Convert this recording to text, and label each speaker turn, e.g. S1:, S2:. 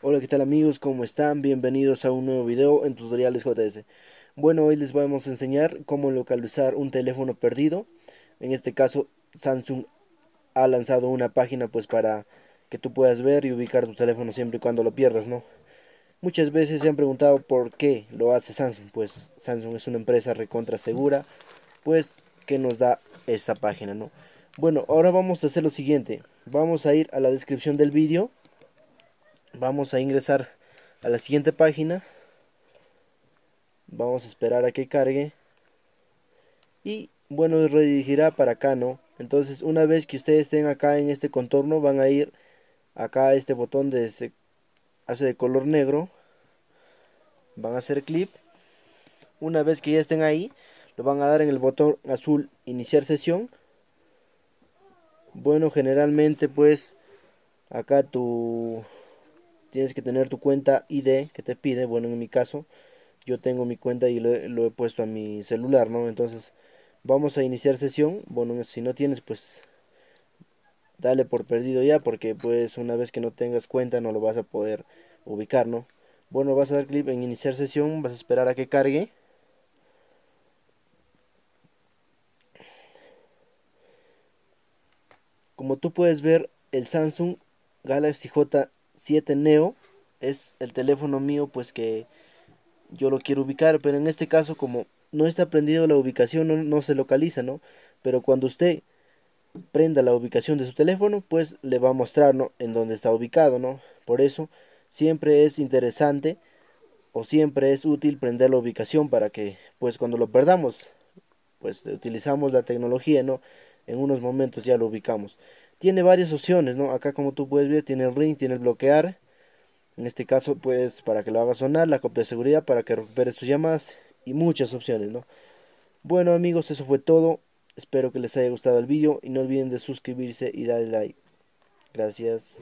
S1: Hola, ¿qué tal amigos? ¿Cómo están? Bienvenidos a un nuevo video en Tutoriales JS. Bueno, hoy les vamos a enseñar cómo localizar un teléfono perdido. En este caso, Samsung ha lanzado una página pues para que tú puedas ver y ubicar tu teléfono siempre y cuando lo pierdas, ¿no? Muchas veces se han preguntado por qué lo hace Samsung. Pues Samsung es una empresa recontra segura, pues que nos da esta página, ¿no? Bueno, ahora vamos a hacer lo siguiente. Vamos a ir a la descripción del vídeo. Vamos a ingresar a la siguiente página. Vamos a esperar a que cargue. Y bueno, redirigirá para acá, ¿no? Entonces, una vez que ustedes estén acá en este contorno, van a ir acá a este botón de ese, hace de color negro. Van a hacer clip. Una vez que ya estén ahí, lo van a dar en el botón azul iniciar sesión bueno, generalmente pues acá tú tienes que tener tu cuenta ID que te pide. Bueno, en mi caso yo tengo mi cuenta y lo, he puesto a mi celular, ¿no? Entonces vamos a iniciar sesión. Bueno, si no tienes pues dale por perdido ya porque pues una vez que no tengas cuenta no lo vas a poder ubicar, ¿no? Bueno, vas a dar clic en iniciar sesión, vas a esperar a que cargue. Como tú puedes ver, el Samsung Galaxy J7 Neo es el teléfono mío pues que yo lo quiero ubicar, pero en este caso como no está prendido la ubicación, no, se localiza, ¿no? Pero cuando usted prenda la ubicación de su teléfono, pues le va a mostrar, ¿no? En dónde está ubicado, ¿no? Por eso siempre es interesante o siempre es útil prender la ubicación para que, pues cuando lo perdamos, pues utilizamos la tecnología, ¿no? En unos momentos ya lo ubicamos. Tiene varias opciones, ¿no? Acá como tú puedes ver tiene el ring, tiene el bloquear. En este caso pues para que lo haga sonar, la copia de seguridad para que recuperes tus llamadas y muchas opciones, ¿no? Bueno amigos, eso fue todo. Espero que les haya gustado el vídeo y no olviden de suscribirse y darle like. Gracias.